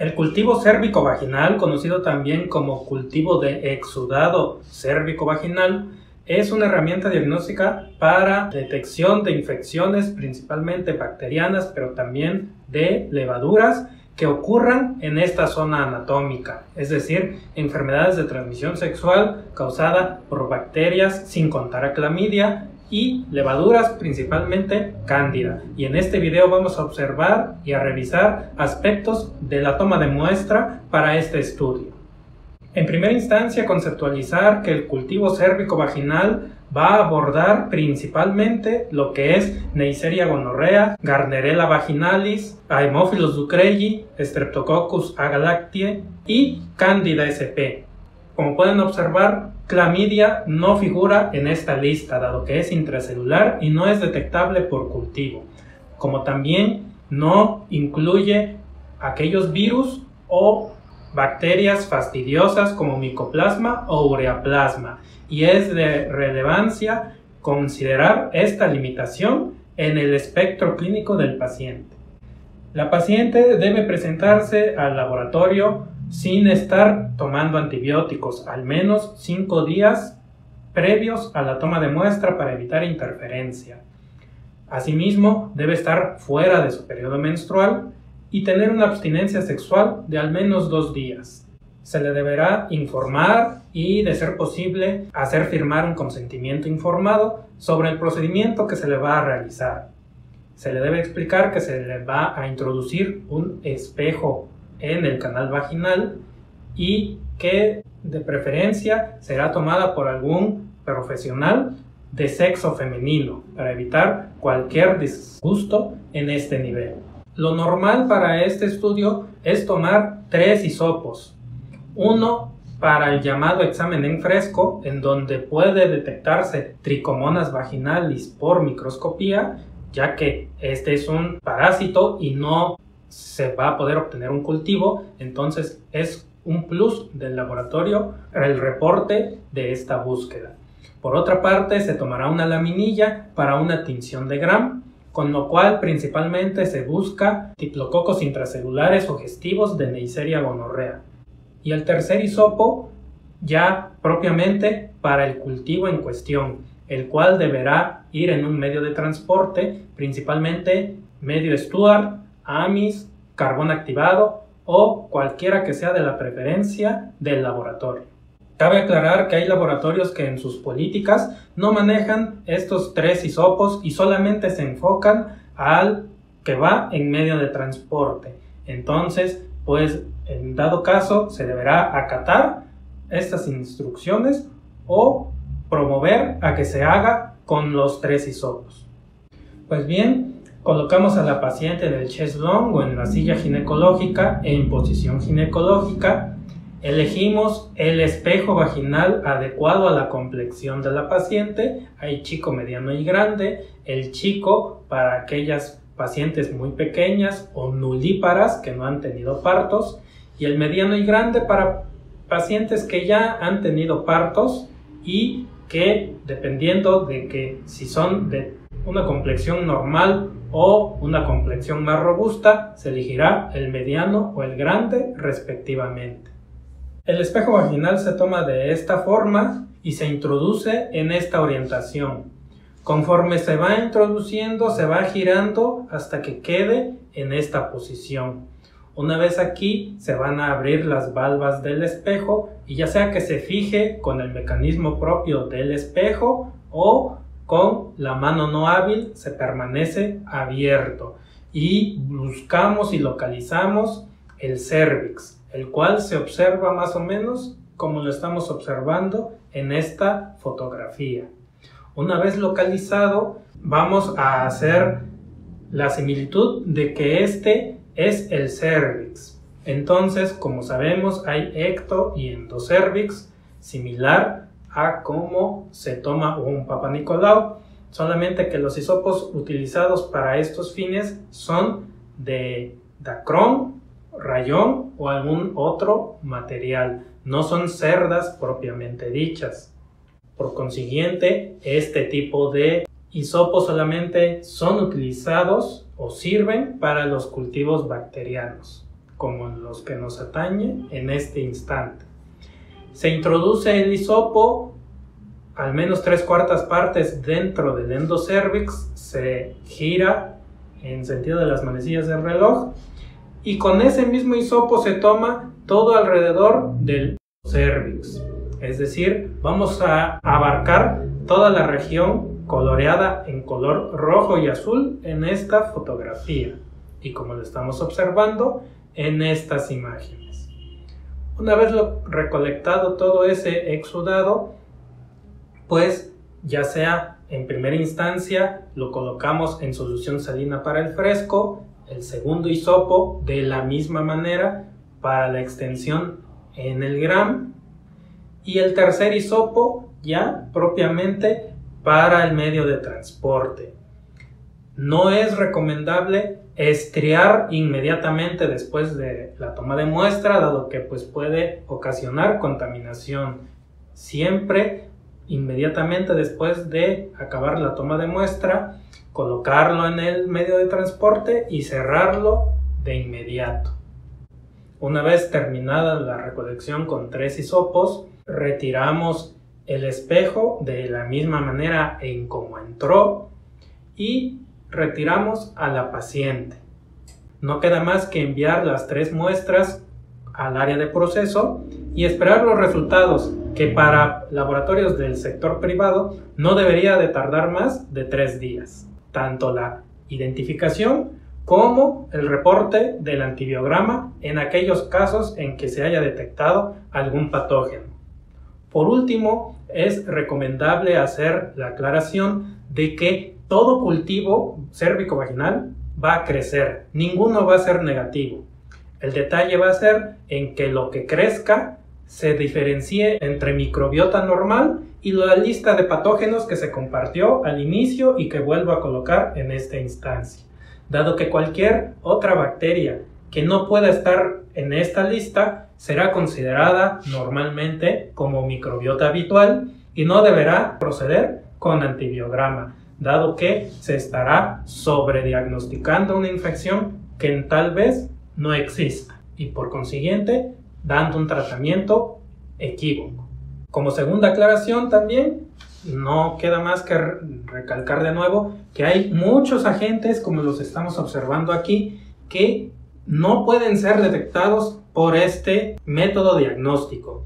El cultivo cérvico-vaginal, conocido también como cultivo de exudado cérvico-vaginal, es una herramienta diagnóstica para detección de infecciones, principalmente bacterianas, pero también de levaduras que ocurran en esta zona anatómica, es decir, enfermedades de transmisión sexual causada por bacterias sin contar a clamidia y levaduras principalmente cándida. Y en este video vamos a observar y a revisar aspectos de la toma de muestra para este estudio. En primera instancia, conceptualizar que el cultivo cérvico-vaginal va a abordar principalmente lo que es Neisseria gonorrea, Garnerella vaginalis, Haemophilus ducreyi, Streptococcus agalactiae y Candida sp. Como pueden observar, clamidia no figura en esta lista, dado que es intracelular y no es detectable por cultivo, como también no incluye aquellos virus o bacterias fastidiosas como micoplasma o ureaplasma, y es de relevancia considerar esta limitación en el espectro clínico del paciente. La paciente debe presentarse al laboratorio sin estar tomando antibióticos al menos 5 días previos a la toma de muestra para evitar interferencia. Asimismo, debe estar fuera de su periodo menstrual y tener una abstinencia sexual de al menos dos días. Se le deberá informar y, de ser posible, hacer firmar un consentimiento informado sobre el procedimiento que se le va a realizar. Se le debe explicar que se le va a introducir un espejo en el canal vaginal y que de preferencia será tomada por algún profesional de sexo femenino para evitar cualquier disgusto en este nivel. Lo normal para este estudio es tomar tres hisopos. Uno para el llamado examen en fresco, en donde puede detectarse tricomonas vaginalis por microscopía, ya que este es un parásito y no se va a poder obtener un cultivo, entonces es un plus del laboratorio el reporte de esta búsqueda. Por otra parte, se tomará una laminilla para una tinción de Gram, con lo cual principalmente se busca diplococos intracelulares o gestivos de Neisseria gonorrea. Y el tercer hisopo ya propiamente para el cultivo en cuestión, el cual deberá ir en un medio de transporte, principalmente medio Stuart AMIS, carbón activado o cualquiera que sea de la preferencia del laboratorio. Cabe aclarar que hay laboratorios que en sus políticas no manejan estos tres hisopos y solamente se enfocan al que va en medio de transporte. Entonces, pues en dado caso se deberá acatar estas instrucciones o promover a que se haga con los tres hisopos. Pues bien, Colocamos a la paciente en el chest long o en la silla ginecológica en posición ginecológica. Elegimos el espejo vaginal adecuado a la complexión de la paciente. Hay chico, mediano y grande. El chico para aquellas pacientes muy pequeñas o nulíparas que no han tenido partos. Y el mediano y grande para pacientes que ya han tenido partos y que dependiendo de que si son de una complexión normal o una complexión más robusta, se elegirá el mediano o el grande respectivamente. El espejo vaginal se toma de esta forma y se introduce en esta orientación. Conforme se va introduciendo, se va girando hasta que quede en esta posición. Una vez aquí, se van a abrir las valvas del espejo y ya sea que se fije con el mecanismo propio del espejo o con la mano no hábil se permanece abierto y buscamos y localizamos el cervix, el cual se observa más o menos como lo estamos observando en esta fotografía. Una vez localizado, vamos a hacer la similitud de que este es el cervix. Entonces, como sabemos, hay ecto y endocervix similar a cómo se toma un Papa Nicolau, solamente que los hisopos utilizados para estos fines son de dacrón, rayón o algún otro material, no son cerdas propiamente dichas. Por consiguiente, este tipo de hisopos solamente son utilizados o sirven para los cultivos bacterianos. como los que nos atañe en este instante. Se introduce el hisopo al menos tres cuartas partes dentro del endocervix, se gira en sentido de las manecillas del reloj y con ese mismo hisopo se toma todo alrededor del cervix. Es decir, vamos a abarcar toda la región coloreada en color rojo y azul en esta fotografía y como lo estamos observando en estas imágenes. Una vez recolectado todo ese exudado, pues ya sea en primera instancia lo colocamos en solución salina para el fresco, el segundo hisopo de la misma manera para la extensión en el gram y el tercer hisopo ya propiamente para el medio de transporte. No es recomendable estriar inmediatamente después de la toma de muestra, dado que pues puede ocasionar contaminación. Siempre inmediatamente después de acabar la toma de muestra, colocarlo en el medio de transporte y cerrarlo de inmediato. Una vez terminada la recolección con tres hisopos, retiramos el espejo de la misma manera en como entró y retiramos a la paciente. No queda más que enviar las tres muestras al área de proceso y esperar los resultados que para laboratorios del sector privado no debería de tardar más de tres días. Tanto la identificación como el reporte del antibiograma en aquellos casos en que se haya detectado algún patógeno. Por último, es recomendable hacer la aclaración de que todo cultivo cérvico-vaginal va a crecer, ninguno va a ser negativo. El detalle va a ser en que lo que crezca se diferencie entre microbiota normal y la lista de patógenos que se compartió al inicio y que vuelvo a colocar en esta instancia. Dado que cualquier otra bacteria que no pueda estar en esta lista será considerada normalmente como microbiota habitual y no deberá proceder con antibiograma, dado que se estará sobrediagnosticando una infección que tal vez no exista y por consiguiente dando un tratamiento equívoco. Como segunda aclaración también, no queda más que recalcar de nuevo que hay muchos agentes, como los estamos observando aquí, que no pueden ser detectados por este método diagnóstico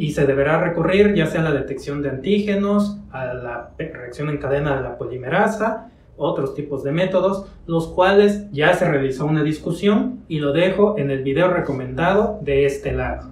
y se deberá recurrir ya sea a la detección de antígenos, a la reacción en cadena de la polimerasa, otros tipos de métodos, los cuales ya se realizó una discusión y lo dejo en el video recomendado de este lado.